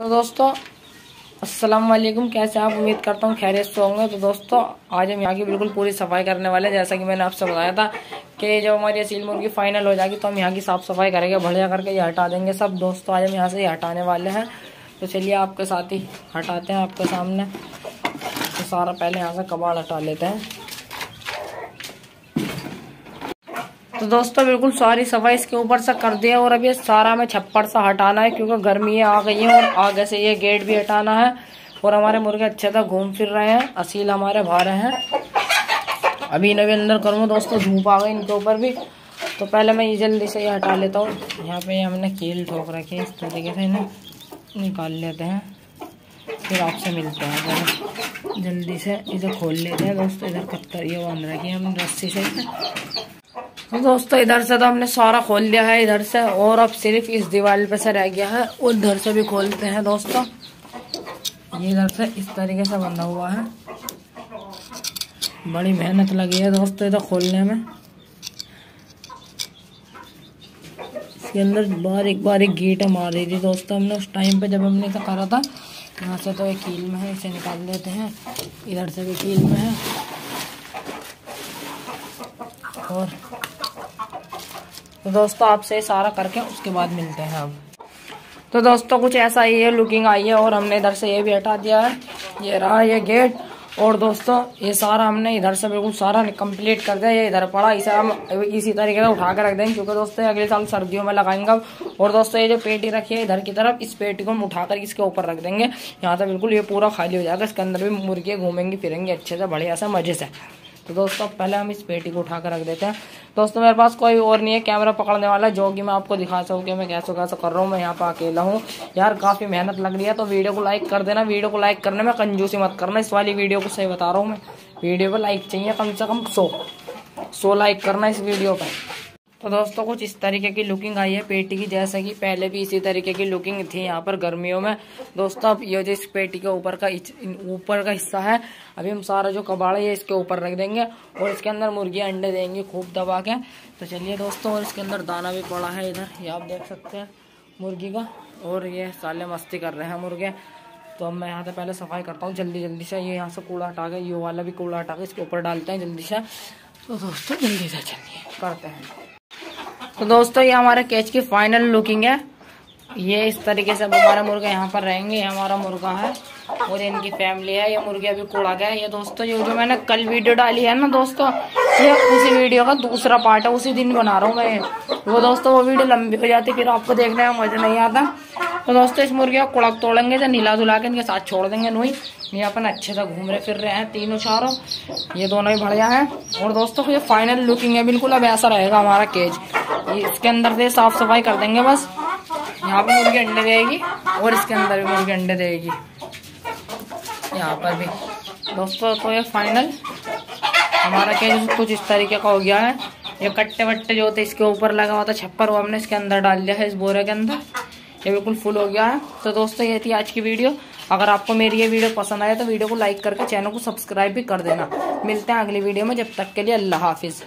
तो दोस्तों, अस्सलाम वालेकुम कैसे आप? उम्मीद करता हूँ खैरियत से होंगे। तो दोस्तों, आज हम यहाँ की बिल्कुल पूरी सफ़ाई करने वाले हैं। जैसा कि मैंने आपसे बताया था कि जब हमारी असील मुर्गी फाइनल हो जाएगी तो हम यहाँ की साफ़ सफ़ाई करेंगे, बढ़िया करके ये हटा देंगे सब। दोस्तों, आज हम यहाँ से ये हटाने वाले हैं। तो चलिए आपके साथ ही हटाते हैं आपके सामने। तो सारा पहले यहाँ से कबाड़ हटा लेते हैं। तो दोस्तों, बिल्कुल सारी सफ़ाई इसके ऊपर से कर दिया और अब ये सारा हमें छप्पर सा हटाना है, क्योंकि गर्मी आ गई है और आगे से ये गेट भी हटाना है और हमारे मुर्गे अच्छे से घूम फिर रहे हैं, असील हमारे भारे हैं। अभी इन्हें भी अंदर करूँगा दोस्तों, धूप आ गई इनके ऊपर भी। तो पहले मैं ये जल्दी से ये हटा लेता हूँ। यहाँ पे हमने कील ठोक रखी है, इस तरीके से इन्हें निकाल लेते हैं। फिर आपसे मिलते हैं जल्दी से इसे खोल लेते हैं। दोस्तों, इधर कत्तर ये बाँध रखी है हमने रस्सी से। तो दोस्तों, इधर से तो हमने सारा खोल लिया है, इधर से। और अब सिर्फ़ इस दीवार पे से रह गया है, उधर से भी खोलते हैं दोस्तों। ये इधर से इस तरीके से बंधा हुआ है। बड़ी मेहनत लगी है दोस्तों इधर खोलने में। इसके अंदर बारीक बारीक गीटें मार रही थी दोस्तों हमने उस टाइम पे जब हमने इसे करा था। यहाँ से तो एक कील में है, इसे निकाल देते हैं। इधर से भी कील में है। और तो दोस्तों आपसे सारा करके उसके बाद मिलते हैं अब। तो दोस्तों कुछ ऐसा ही है लुकिंग आई है और हमने इधर से ये भी हटा दिया है। ये रहा ये गेट और दोस्तों ये सारा हमने इधर से बिल्कुल सारा कंप्लीट कर दिया। ये इधर पड़ा, इसे हम इसी तरीके से उठा कर रख देंगे क्योंकि दोस्तों अगले साल सर्दियों में लगाएँगे और दोस्तों ये जो पेटी रखी है इधर की तरफ़, इस पेटी को हम उठाकर इसके ऊपर रख देंगे। यहाँ से बिल्कुल ये पूरा खाली हो जाएगा, इसके अंदर भी मुर्गियाँ घूमेंगी, फिरेंगी अच्छे से, बढ़िया से, मज़े से। तो दोस्तों, पहले हम इस पेटी को उठा कर रख देते हैं। दोस्तों, मेरे पास कोई और नहीं है, कैमरा पकड़ने वाला जो कि मैं आपको दिखा सकूँ कि मैं कैसे कैसे कर रहा हूँ, मैं यहाँ पर अकेला हूँ। यार, काफ़ी मेहनत लग रही है तो वीडियो को लाइक कर देना, वीडियो को लाइक करने में कंजूसी मत करना, इस वाली वीडियो को सही बता रहा हूँ मैं। वीडियो पर लाइक चाहिए कम से कम सौ सौ लाइक करना इस वीडियो पर। तो दोस्तों, कुछ इस तरीके की लुकिंग आई है पेटी की, जैसे कि पहले भी इसी तरीके की लुकिंग थी यहाँ पर गर्मियों में। दोस्तों, अब ये जो इस पेटी के ऊपर का ऊपर का हिस्सा है, अभी हम सारा जो कबाड़ है इसके ऊपर रख देंगे और इसके अंदर मुर्गियाँ, अंडे देंगी, खूब दबा के। तो चलिए दोस्तों, और इसके अंदर दाना भी पड़ा है इधर, ये आप देख सकते हैं मुर्गी का। और ये साले मस्ती कर रहे हैं मुर्गे। तो अब मैं यहाँ से पहले सफ़ाई करता हूँ, जल्दी जल्दी से। ये यहाँ से कूड़ा हटा के, ये वाला भी कूड़ा हटा के इसके ऊपर डालते हैं जल्दी से। तो दोस्तों, जल्दी से चलिए, करते हैं। तो दोस्तों, ये हमारा कैच की फाइनल लुकिंग है। ये इस तरीके से अब हमारा मुर्गा यहाँ पर रहेंगे, ये हमारा मुर्गा है और इनकी फैमिली है। ये मुर्गी अभी कुड़ा गया ये दोस्तों, ये जो मैंने कल वीडियो डाली है ना दोस्तों, ये उसी वीडियो का दूसरा पार्ट है, उसी दिन बना रहा हूँ मैं वो दोस्तों, वो वीडियो लंबी हो जाती फिर आपको देखने में मज़ा नहीं आता। तो दोस्तों, इस मुर्गी का कुड़क तोड़ेंगे तो नीला धुला के इनके साथ छोड़ देंगे नोई। ये अपन अच्छे से घूम रहे, फिर रहे हैं तीनों चारों ये दोनों ही बढ़िया हैं। और दोस्तों, ये फाइनल लुकिंग है, बिल्कुल अब ऐसा रहेगा हमारा केज इसके अंदर से साफ़ सफ़ाई कर देंगे बस। यहाँ पे मुर्गी अंडे देगी और इसके अंदर भी मुर्गी अंडे देगी। यहाँ पर भी। दोस्तों तो ये फाइनल हमारा केज कुछ इस तरीके का हो गया है। ये कट्टे वट्टे जो होते इसके ऊपर लगा हुआ था छप्पर, वो हमने इसके अंदर डाल दिया है, इस बोरे के अंदर। ये बिल्कुल फुल हो गया है। तो दोस्तों, ये थी आज की वीडियो अगर आपको मेरी ये वीडियो पसंद आया तो वीडियो को लाइक करके चैनल को सब्सक्राइब भी कर देना। मिलते हैं अगली वीडियो में। जब तक के लिए अल्लाह हाफिज़।